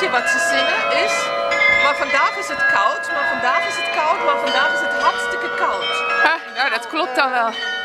liedje wat ze zingen is... Maar vandaag is het koud, maar vandaag is het koud, maar vandaag is het hartstikke koud. Ja, nou, dat klopt dan wel.